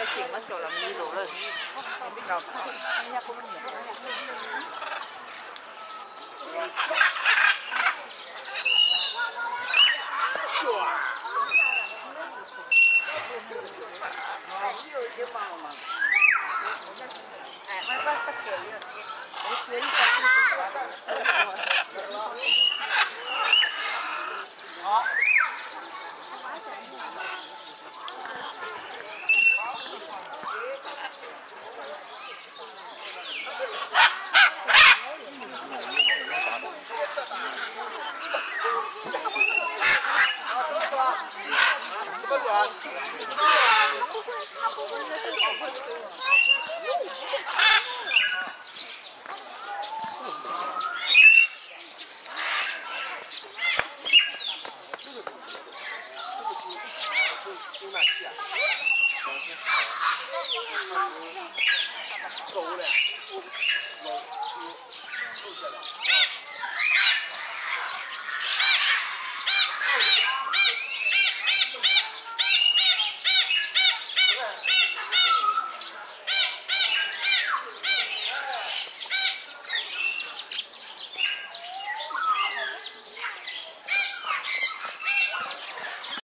cho chuyện mất chỗ làm đi đủ rồi không biết đâu anh nhắc cũng nhiều Đó. 那个什么，那个什么，一起收收纳器，下来，